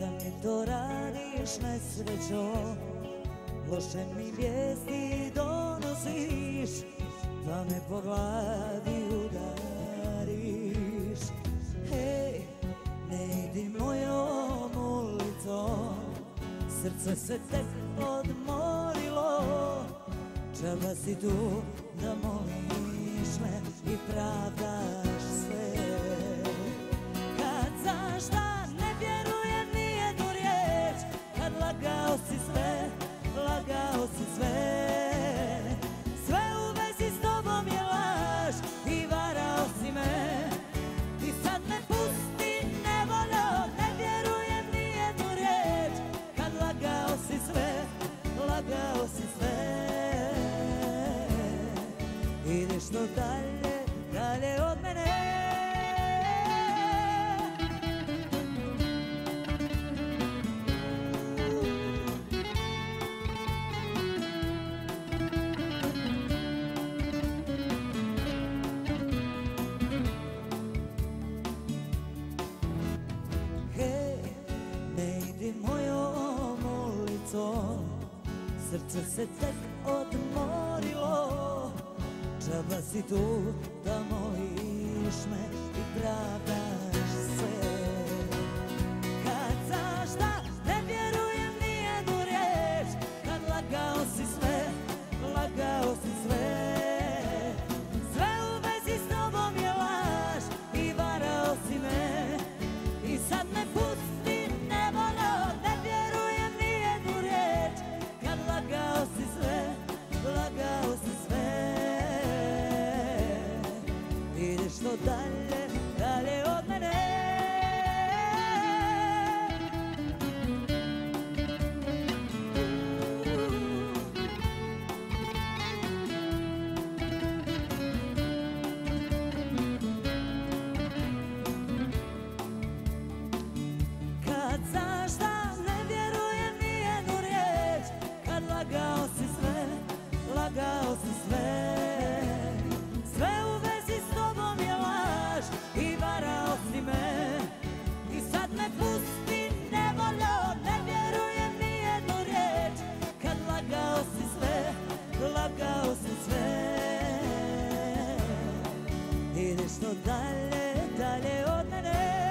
Da mi to radiš nesrećo Loše mi vijesti donosiš Da me po glavi udariš. Hej, ne idi mojom ulicom Srce se tek odmorilo Čaba si tu da moliš me I pravdaš sve. είδες το τάλε, τάλε όμενε Moje omolico Srce se tek odmori. Država si tu da moliš me i pravda. total. It is not dale, dale, oh, dale.